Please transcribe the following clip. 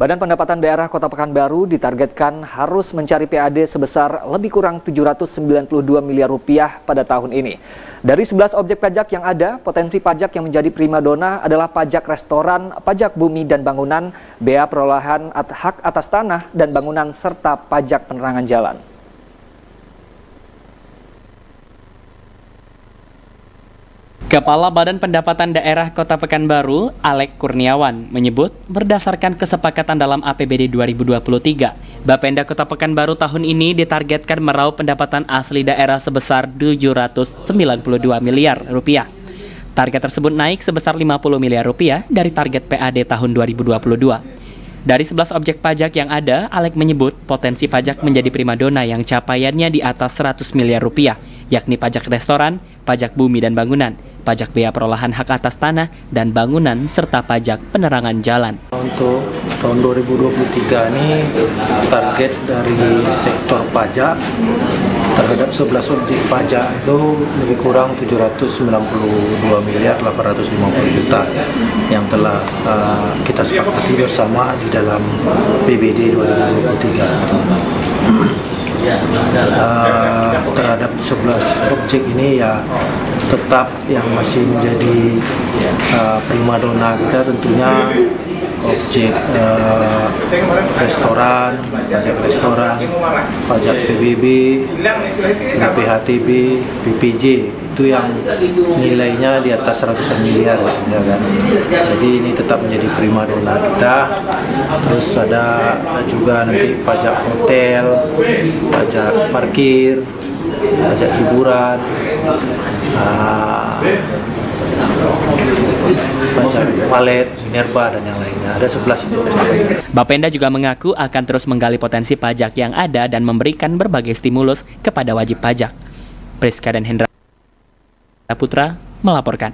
Badan Pendapatan Daerah Kota Pekanbaru ditargetkan harus mencari PAD sebesar lebih kurang 792 miliar rupiah pada tahun ini. Dari 11 objek pajak yang ada, potensi pajak yang menjadi primadona adalah pajak restoran, pajak bumi dan bangunan, bea perolahan hak atas tanah dan bangunan, serta pajak penerangan jalan. Kepala Badan Pendapatan Daerah Kota Pekanbaru, Alek Kurniawan, menyebut berdasarkan kesepakatan dalam APBD 2023, Bapenda Kota Pekanbaru tahun ini ditargetkan meraup pendapatan asli daerah sebesar 792 miliar rupiah. Target tersebut naik sebesar 50 miliar rupiah dari target PAD tahun 2022. Dari 11 objek pajak yang ada, Alek menyebut potensi pajak menjadi primadona yang capaiannya di atas 100 miliar rupiah, yakni pajak restoran, pajak bumi dan bangunan, pajak bea perolahan hak atas tanah dan bangunan, serta pajak penerangan jalan. Untuk tahun 2023 ini target dari sektor pajak terhadap 11 objek pajak itu lebih kurang 792 miliar 850 juta yang telah uh, kita sepakati bersama di dalam PBD 2023 uh, terhadap 11 objek ini ya tetap yang masih menjadi uh, primadona kita tentunya objek uh, restoran, pajak restoran, pajak PBB, PHTB, PPJ itu yang nilainya di atas ratusan miliar ya kan. Jadi ini tetap menjadi primadona kita. Terus ada juga nanti pajak hotel, pajak parkir, pajak hiburan. Uh, palet, minerba, dan yang lainnya. Ada 11 itu. Bapenda juga mengaku akan terus menggali potensi pajak yang ada dan memberikan berbagai stimulus kepada wajib pajak. Priska dan Hendra Putra melaporkan.